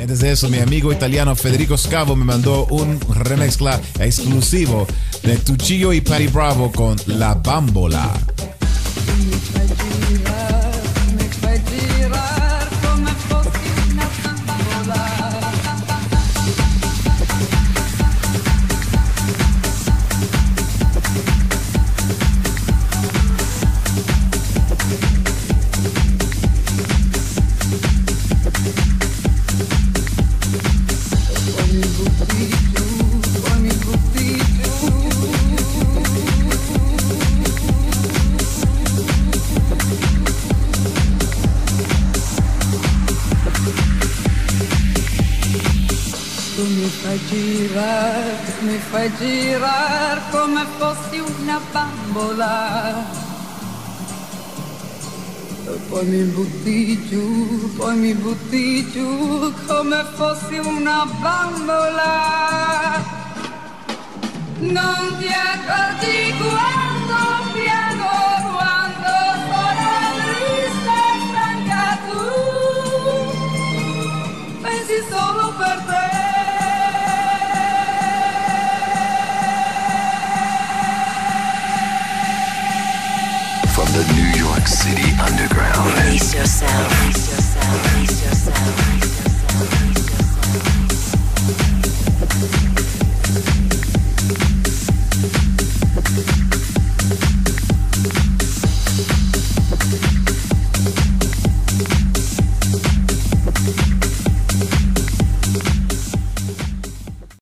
Antes de eso, mi amigo italiano Federico Scavo me mandó un remezcla exclusivo de Tuchillo y Pari Bravo con La Bambola. Fai girar come fossi una bambola. E poi mi butti giù, poi mi butti giù come fossi una bambola. Non ti accorgi quando. Pensi solo per te. York City Underground. Release yourself. Release yourself.